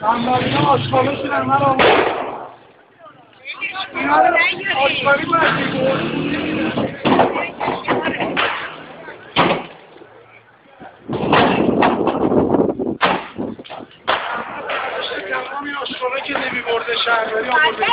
Sandalye açmalı sürenler olmuş. Açmalı bırakıyor. یقام این آشقاله که نمی برده شهرداری آورده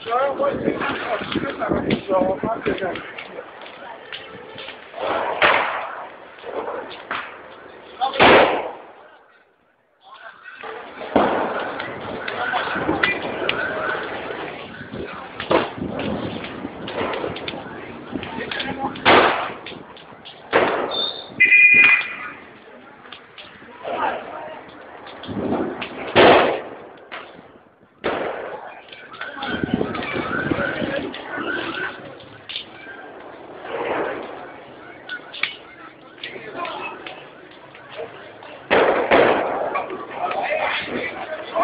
Então eu vou ter uma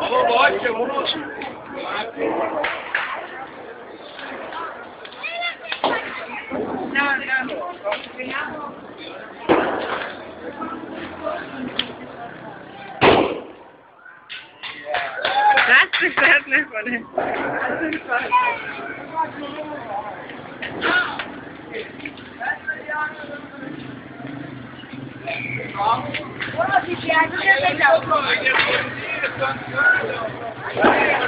Ama bağış ya bunu Das دستش درد نکنه. برو پیشی از اون.